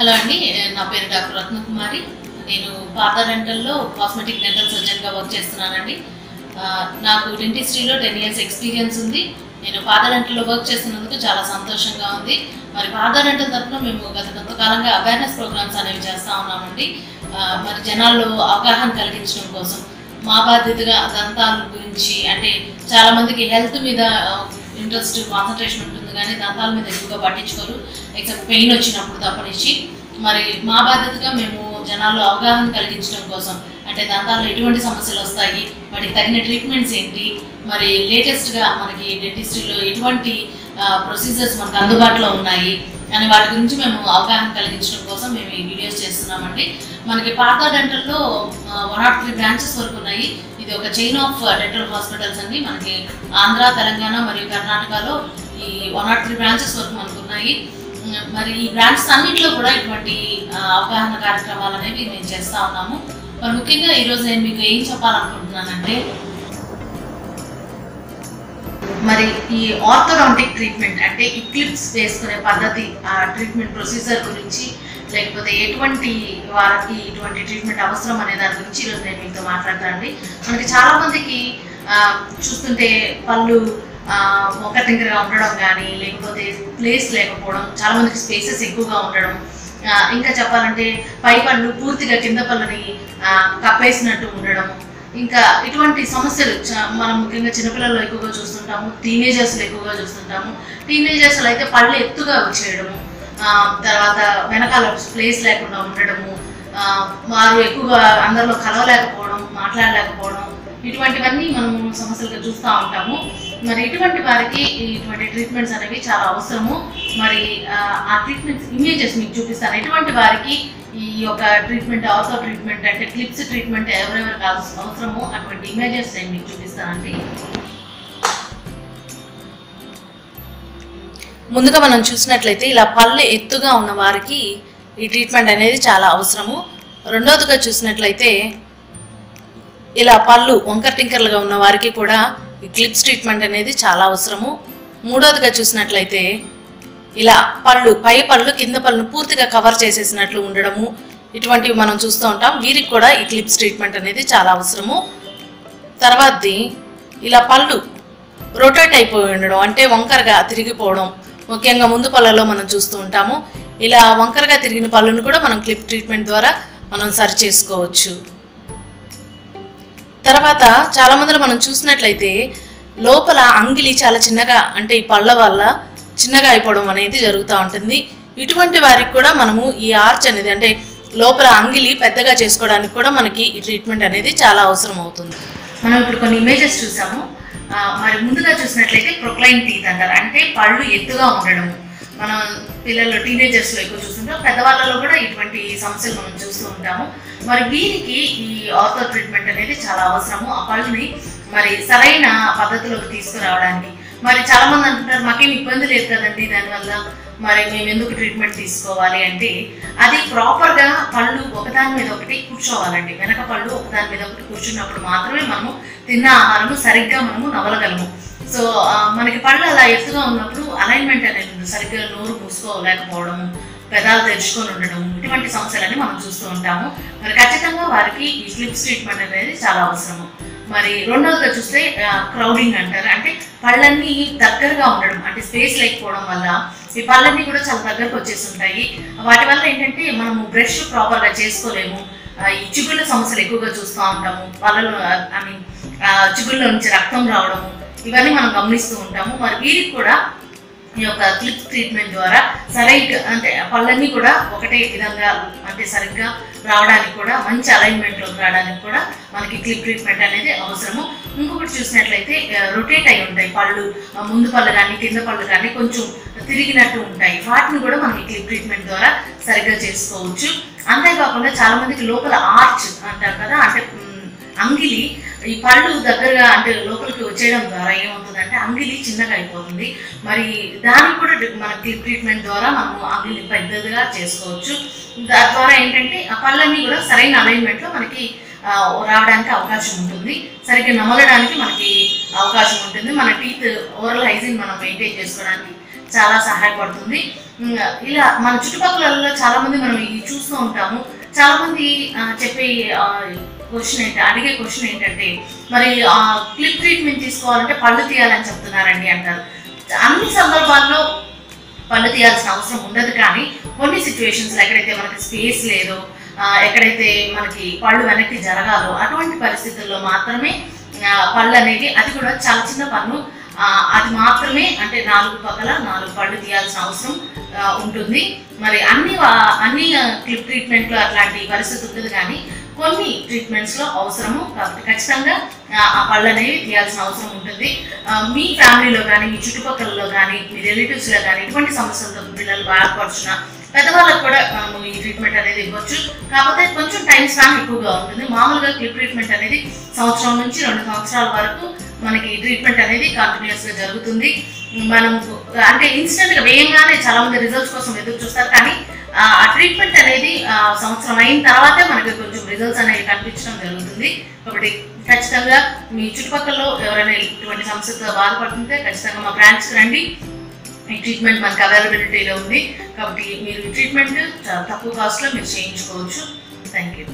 Hello అండి నా పేరు డాక్టర్ రత్నకుమారి. నేను పాత డెంటల్లో కాస్మెటిక్ డెంటల్ సర్జన్గా వర్క్ చేస్తున్నానండి. నాకు డెంటిస్ట్రీలో టెన్ ఇయర్స్ ఎక్స్పీరియన్స్ ఉంది. నేను పాత డెంటల్లో వర్క్ చేస్తున్నందుకు చాలా సంతోషంగా ఉంది. మరి పాత డెంటల్ తరఫున మేము గత కొంతకాలంగా అవేర్నెస్ ప్రోగ్రామ్స్ అనేవి చేస్తూ ఉన్నామండి. మరి జనాల్లో అవగాహన కలిగించడం కోసం. మా బాధ్యతగా దంతాల గురించి అంటే చాలామందికి హెల్త్ మీద ఇంట్రెస్ట్ కాన్సన్ట్రేషన్ ఉంటుంది కానీ దంతాల మీద ఎక్కువగా పట్టించుకోరు. ఎక్సెప్ట్ పెయిన్ వచ్చినప్పుడు తప్పనిచ్చి. మరి మా బాధ్యతగా మేము జనాల్లో అవగాహన కలిగించడం కోసం అంటే దంతాల్లో ఎటువంటి సమస్యలు వస్తాయి వాటికి తగిన ట్రీట్మెంట్స్ ఏంటి మరి లేటెస్ట్గా మనకి డెంటిస్ట్రీలో ఎటువంటి ప్రొసీజర్స్ మనకు అందుబాటులో ఉన్నాయి అని వాటి గురించి మేము అవగాహన కలిగించడం కోసం మేము ఈ వీడియోస్ చేస్తున్నామండి. మనకి పాత డెంటల్లో వన్ నాట్ త్రీ బ్రాంచెస్ వరకు ఉన్నాయి. ఇది ఒక చైన్ ఆఫ్ డెంటల్ హాస్పిటల్స్ అండి. మనకి ఆంధ్ర తెలంగాణ మరియు కర్ణాటకలో ఈ వన్ నాట్ త్రీ బ్రాంచెస్ వరకు మనకు ఉన్నాయి. మరి ఈ బ్రాంచెస్ అన్నింటిలో కూడా ఇటువంటి అవగాహన కార్యక్రమాలు అనేవి మేము చేస్తూ ఉన్నాము. మరి ముఖ్యంగా ఈరోజు నేను మీకు ఏం చెప్పాలనుకుంటున్నానంటే మరి ఈ ఆర్థోడాంటిక్ ట్రీట్మెంట్ అంటే ఈ క్లిప్స్ వేసుకునే పద్ధతి ఆ ట్రీట్మెంట్ ప్రొసీజర్ గురించి లేకపోతే ఎటువంటి వారికి ఇటువంటి ట్రీట్మెంట్ అవసరం అనే దాని గురించి ఈరోజు నేను మీతో మాట్లాడతానండి. మనకి చాలామందికి చూస్తుంటే పళ్ళు ఒక దగ్గర ఉండడం కానీ లేకపోతే ప్లేస్ లేకపోవడం చాలా మందికి స్పేసెస్ ఎక్కువగా ఉండడం ఇంకా చెప్పాలంటే పై పళ్ళు పూర్తిగా కింద పళ్ళని కప్పేసినట్టు ఉండడం ఇంకా ఇటువంటి సమస్యలు మనం ముఖ్యంగా చిన్నపిల్లల్లో ఎక్కువగా చూస్తుంటాము టీనేజర్స్లో ఎక్కువగా చూస్తుంటాము టీనేజర్స్లో అయితే పళ్ళు ఎత్తుగా వచ్చేయడము తర్వాత వెనకాల ప్లేస్ లేకుండా ఉండడము వారు ఎక్కువగా అందరిలో కలవలేకపోవడం మాట్లాడలేకపోవడం ఇటువంటివన్నీ మనం సమస్యలుగా చూస్తూ ఉంటాము. మరి ఇటువంటి వారికి ఇటువంటి ట్రీట్మెంట్స్ అనేవి చాలా అవసరము. మరి ఆ, ట్రీట్మెంట్స్ ఇమేజెస్ మీకు చూపిస్తాను. ఇటువంటి వారికి ఈ యొక్క ట్రీట్మెంట్ ఆర్థో ట్రీట్మెంట్ అంటే క్లిప్స్ ట్రీట్మెంట్ ఎవరెవరికి అవసరమో అటువంటి ఇమేజెస్ నేను మీకు చూపిస్తానండి ముందుగా మనం చూసినట్లయితే ఇలా పళ్ళు ఎత్తుగా ఉన్న వారికి ఈ ట్రీట్మెంట్ అనేది చాలా అవసరము. రెండవదిగా చూసినట్లయితే ఇలా పళ్ళు వంకర టింకర్లుగా ఉన్న వారికి కూడా క్లిప్స్ ట్రీట్మెంట్ అనేది చాలా అవసరము. మూడవదిగా చూసినట్లయితే ఇలా పళ్ళు పై పళ్ళు కింద పళ్ళను పూర్తిగా కవర్ చేసేసినట్లు ఉండడము. ఇటువంటివి మనం చూస్తూ ఉంటాం. వీరికి కూడా ఈ క్లిప్స్ ట్రీట్మెంట్ అనేది చాలా అవసరము. తర్వాతది ఇలా పళ్ళు రొటేట్ అయిపోయి ఉండడం అంటే వంకరగా తిరిగిపోవడం. ముఖ్యంగా ముందు పళ్ళలో మనం చూస్తూ ఉంటాము. ఇలా వంకరగా తిరిగిన పళ్ళను కూడా మనం క్లిప్ ట్రీట్మెంట్ ద్వారా మనం సరి చేసుకోవచ్చు. తర్వాత చాలా మందిలో మనం చూసినట్లయితే లోపల అంగిలి చాలా చిన్నగా అంటే ఈ పళ్ళ వల్ల చిన్నగా అయిపోవడం అనేది జరుగుతూ ఉంటుంది. ఇటువంటి వారికి కూడా మనము ఈ ఆర్చ్ అనేది అంటే లోపల అంగిలి పెద్దగా చేసుకోవడానికి కూడా మనకి ఈ ట్రీట్మెంట్ అనేది చాలా అవసరం అవుతుంది. మనం ఇప్పుడు కొన్ని ఇమేజెస్ చూసాము. మరి ముందుగా చూసినట్లయితే ప్రొక్లైన్ టీత్ అంటారు. అంటే పళ్ళు ఎత్తుగా ఉండడం మనం పిల్లలు టీనేజర్స్లో ఎక్కువ చూస్తుంటాం. పెద్దవాళ్ళలో కూడా ఇటువంటి సమస్యలు మనం చూస్తూ ఉంటాము. మరి వీరికి ఈ ఆర్థో ట్రీట్మెంట్ అనేది చాలా అవసరము. ఆ పళ్ళని మరి సరైన పద్ధతిలోకి తీసుకురావడానికి. మరి చాలా మంది అంటున్నారు మాకేం ఇబ్బంది లేదు కదండి దానివల్ల. మరి మేము ఎందుకు ట్రీట్మెంట్ తీసుకోవాలి? అంటే అది ప్రాపర్గా పళ్ళు ఒకదాని మీద ఒకటి కూర్చోవాలండి. వెనక పళ్ళు ఒకదాని మీద ఒకటి కూర్చున్నప్పుడు మాత్రమే మనము తిన్న ఆహారము సరిగ్గా మనము నవలగలము సో మనకి పళ్ళు అలా ఎత్తుగా ఉన్నప్పుడు అలైన్మెంట్ అనేది సరిగ్గా నోరు పూసుకోలేకపోవడం పెదాలు తెరుచుకొని ఉండడం ఇటువంటి సమస్యలన్నీ మనం చూస్తూ ఉంటాము. మరి ఖచ్చితంగా వారికి ఈ స్లిప్స్ ట్రీట్మెంట్ అనేది చాలా అవసరము. మరి రెండవదిగా చూస్తే క్రౌడింగ్ అంటారు. అంటే పళ్ళన్నీ దగ్గరగా ఉండడం అంటే స్పేస్ లేకపోవడం వల్ల ఈ పళ్ళన్నీ కూడా చాలా దగ్గరకు వచ్చేసి ఉంటాయి. వాటి వల్ల ఏంటంటే మనము బ్రష్ ప్రాపర్గా చేసుకోలేము. ఈ చిగుళ్ళ సమస్యలు ఎక్కువగా చూస్తూ ఉంటాము. పళ్ళలో ఐ మీన్ చిగుళ్ళ నుంచి రక్తం రావడము ఇవన్నీ మనం గమనిస్తూ ఉంటాము. మరి వీరికి కూడా ఈ యొక్క క్లిప్ ట్రీట్మెంట్ ద్వారా సరైన అంటే పళ్ళన్నీ కూడా ఒకటే విధంగా అంటే సరిగ్గా రావడానికి కూడా మంచి అలైన్మెంట్లో రావడానికి కూడా మనకి క్లిప్ ట్రీట్మెంట్ అనేది అవసరము. ఇంకొకటి చూసినట్లయితే రొటేట్ అయి ఉంటాయి పళ్ళు. ముందు పళ్ళు కానీ కింద పళ్ళు కానీ కొంచెం తిరిగినట్టు ఉంటాయి. వాటిని కూడా మనం ఈ క్లిప్ ట్రీట్మెంట్ ద్వారా సరిగ్గా చేసుకోవచ్చు. అంతేకాకుండా చాలామందికి లోపల ఆర్చ్ అంటారు కదా అంటే అంగిలి ఈ పళ్ళు దగ్గరగా అంటే లోపలికి వచ్చేయడం ద్వారా ఏమవుతుందంటే అంగిలి చిన్నగా అయిపోతుంది. మరి దానికి కూడా మన ట్రీట్మెంట్ ద్వారా మనము అంగిలి పెద్దదిగా చేసుకోవచ్చు. తద్వారా ఏంటంటే ఆ పళ్ళన్నీ కూడా సరైన అలైన్మెంట్లో మనకి రావడానికి అవకాశం ఉంటుంది. సరిగ్గా నమలడానికి మనకి అవకాశం ఉంటుంది. మన టీత్ ఓవరాల్ హైజీన్ మనం మెయింటైన్ చేసుకోవడానికి చాలా సహాయపడుతుంది. ఇలా మన చుట్టుపక్కల చాలామంది మనం ఇది చూస్తూ ఉంటాము. చాలామంది చెప్పే క్వశ్చన్ ఏంటి? అడిగే క్వశ్చన్ ఏంటంటే మరి క్లిప్ ట్రీట్మెంట్ తీసుకోవాలంటే పళ్ళు తీయాలని చెప్తున్నారండి అంటారు. అన్ని సందర్భాల్లో పళ్ళు తీయాల్సిన అవసరం ఉండదు కానీ కొన్ని సిచ్యువేషన్స్లో ఎక్కడైతే మనకి స్పేస్ లేదో ఎక్కడైతే మనకి పళ్ళు వెనక్కి జరగాలో అటువంటి పరిస్థితుల్లో మాత్రమే పళ్ళు అనేది అది కూడా చాలా చిన్న పన్ను. అది మాత్రమే అంటే నాలుగు పక్కల నాలుగు పళ్ళు తీయాల్సిన అవసరం ఉంటుంది. మరి అన్ని అన్ని క్లిప్ ట్రీట్మెంట్లో అట్లాంటి పరిస్థితి ఉంటుంది కానీ కొన్ని ట్రీట్మెంట్స్లో అవసరము. కాబట్టి ఖచ్చితంగా ఆ, పళ్ళు అనేవి తీయాల్సిన అవసరం ఉంటుంది. మీ ఫ్యామిలీలో కానీ మీ చుట్టుపక్కలలో కానీ మీ రిలేటివ్స్లో కానీ ఎటువంటి సమస్యలతో పిల్లలు బాధపడుచున్నా పెద్దవాళ్ళకు కూడా మనము ఈ ట్రీట్మెంట్ అనేది ఇవ్వచ్చు. కాకపోతే కొంచెం టైం స్పాన్ ఎక్కువగా ఉంటుంది. మామూలుగా క్లిప్ ట్రీట్మెంట్ అనేది సంవత్సరం నుంచి రెండు సంవత్సరాల వరకు మనకి ట్రీట్మెంట్ అనేది కంటిన్యూస్గా జరుగుతుంది. మనం అంటే ఇన్స్టెంట్గా వేయంగానే చాలా మంది రిజల్ట్స్ కోసం ఎదురు చూస్తారు. కానీ ఆ ట్రీట్మెంట్ అనేది సంవత్సరం అయిన తర్వాతే మనకి కొంచెం రిజల్ట్స్ అనేవి కనిపించడం జరుగుతుంది. కాబట్టి ఖచ్చితంగా మీ చుట్టుపక్కల ఎవరైనా ఇటువంటి సమస్యతో బాధపడుతుంటే ఖచ్చితంగా మా బ్రాంచ్కి రండి. ఈ ట్రీట్మెంట్ మనకి అవైలబిలిటీలో ఉంది. కాబట్టి మీరు ట్రీట్మెంట్ చాలా తక్కువ కాస్ట్లో మీరు చేయించుకోవచ్చు. Thank you